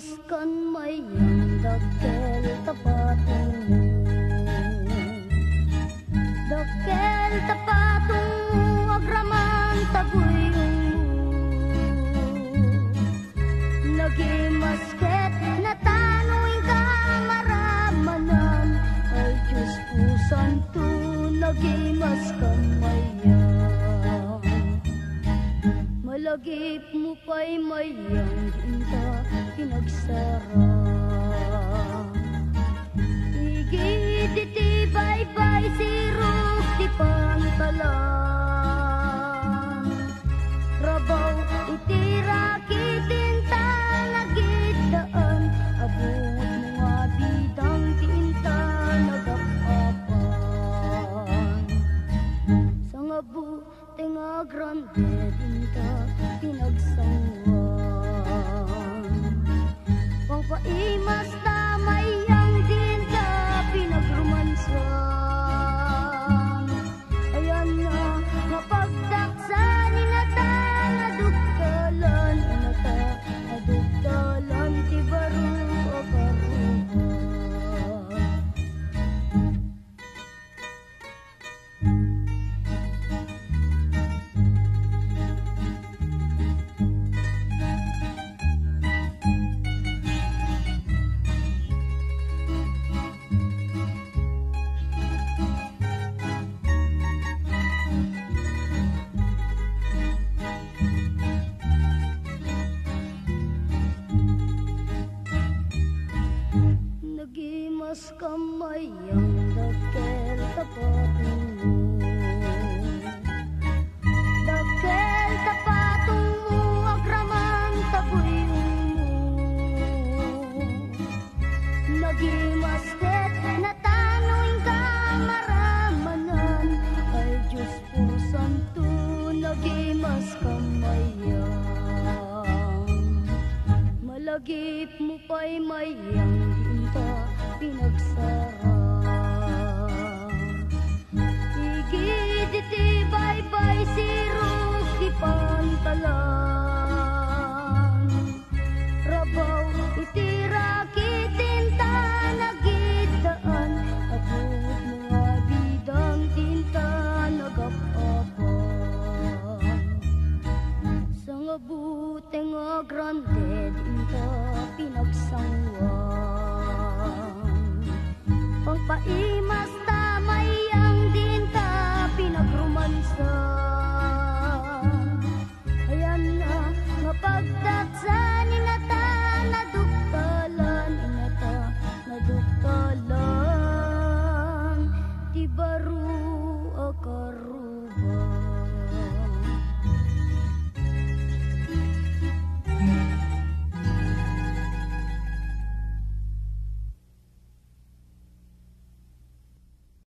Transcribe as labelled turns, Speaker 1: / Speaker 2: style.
Speaker 1: maskan mayang dakkel tapatung mo. Dakkel tapatung mo agraman taguyong mo. Nagimasket na tanuing kamaramanan Ay Diyos po santo nagimaskan mayang Malagip mo pa'y mayang hinta pinagsara Igid iti bye-bye si Ruk ti pantalan Rabaw iti rakitin ta nagidaan Abot mga bidang tinta nagapapan Sa nga buti nga grande dinta Nagimas kamay ang dakkel tapatung mo. Dakkel tapatung mo agraman tabuyong mo. Nagimas ket na tanoing kamaramanan. Ay Diyos po santo nagimas kamayang Malagip mo pa'y mayang dinta pinagsara Igid iti bye-bye si Ruk ti pantalan. Rabaw iti rakitin ta nagidaan Abot mga bidang tinta nagapapan sa nga buti nga grande dinta pinagsangwan